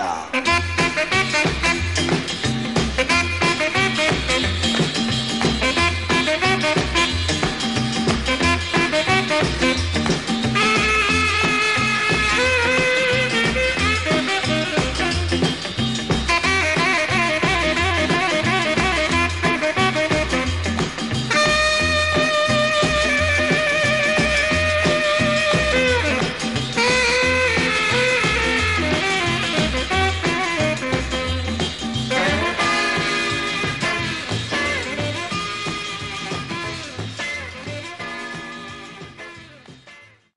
Yeah.